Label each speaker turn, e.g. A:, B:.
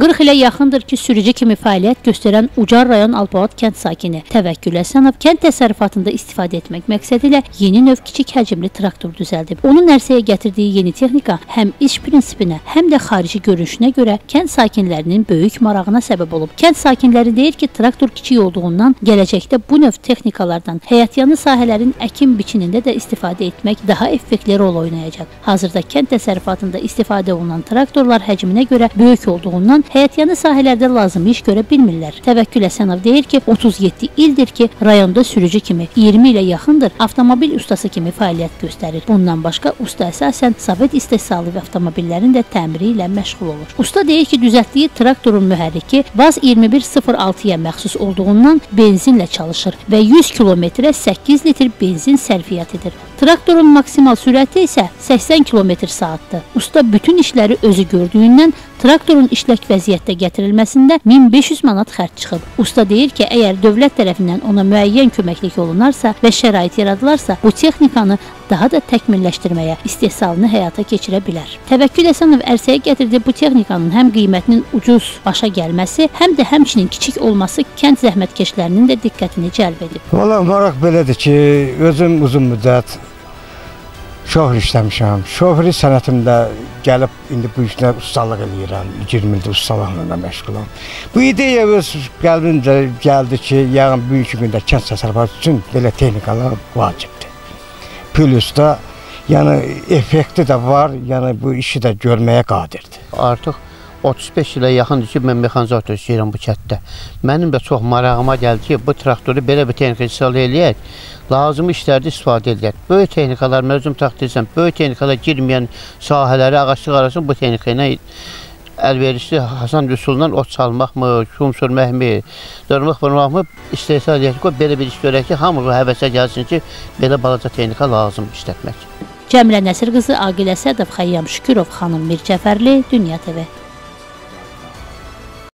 A: 40 ilə yaxındır ki, sürücü kimi fəaliyyət göstərən Ucar rayon Alpoad kənd sakini Təvəkkül Həsənov kənd təsərrüfatında istifadə etmək məqsədi ilə yeni növ kiçik həcmli traktor düzəldib. Onun ərsəyə gətirdiyi yeni texnika həm iş prinsipinə, həm də xarici görünüşünə görə kənd sakinlərinin böyük marağına səbəb olub. Kənd sakinləri deyir ki, traktor kiçik olduğundan gələcəkdə bu növ texnikalardan həyatyanı sahələrin əkin biçinində də istifadə etmək daha effektli rol oynayacaq. Hazırda kənd təsərrüfatında istifadə olunan traktorlar həcminə görə böyük olduğundan həyətyanı sahələrdə lazım iş görə bilmirlər. Təvəkkül Həsənov deyir ki, 37 ildir ki, rayonda sürücü kimi 20 ilə yaxındır avtomobil ustası kimi fəaliyyət göstərir. Bundan başqa usta əsasən Sovet istehsalı və avtomobillərin də təmiri ilə məşğul olur. Usta deyir ki, düzəltdiyi traktorun mühərriki VAZ 2106-ya məxsus olduğundan benzinlə çalışır və 100 kilometrə 8 litr benzin sərfiyyat edir. Traktorun maksimal sürəti isə 80 km/saatdır. Usta bütün işləri özü gördüyündən traktorun işlək vəziyyətdə gətirilməsində 1500 manat xərc çıxıb. Usta deyir ki, əgər dövlət tərəfindən ona müəyyən köməklik olunarsa və şərait yaradılarsa, bu texnikanı daha da təkmilləşdirməyə, istehsalını həyata keçirə bilər. Təvəkkül Həsənov ərsəyə gətirdiyi bu texnikanın həm qiymətinin ucuz başa gəlməsi, həm də həmçinin kiçik olması kənd zəhmətkeşlərinin də diqqətini cəlb edib.
B: Valla maraq belədir ki, özüm uzun müddət şoför işləmişəm. Şoförlük sənətimdə gəlib indi bu işlə ustalıq eləyirəm. 20 ildir ustalıqla məşğulam. Bu ideya öz qəlbimcə gəldi ki, yəqin bugünkü gündə kənd təsərrüfatı üçün belə texnikalar vacibdir. Plus da yəni effekti də var, yəni bu işi də görməyə qadirdir.
C: Artıq 35 ilə yaxındır ki, mən mexanizator işləyirəm bu kənddə. Mənim də çox marağıma gəldi ki, bu traktoru belə bir texnika istifadə eləyək, lazım işlərdə istifadə edək. Böyük texnikalar, mövzum təxtil edirsən, böyük texnikalar girməyən sahələri ağaclıq arasında bu texnika ilə əlverişli Hasan üsulundan ot çalmaqmı, kum sürməkmi, dırmıq vurmaqmı istehsal edək ki, belə bir iş görək ki, hamı həvəsə gəlsin ki, belə balaca texnika lazım işlətmək.
A: Cəmilə Nəsir qızı, Aqilə Sədov, Xəyyam Şükürov, xanım Mir Cəfərli, Dünya TV.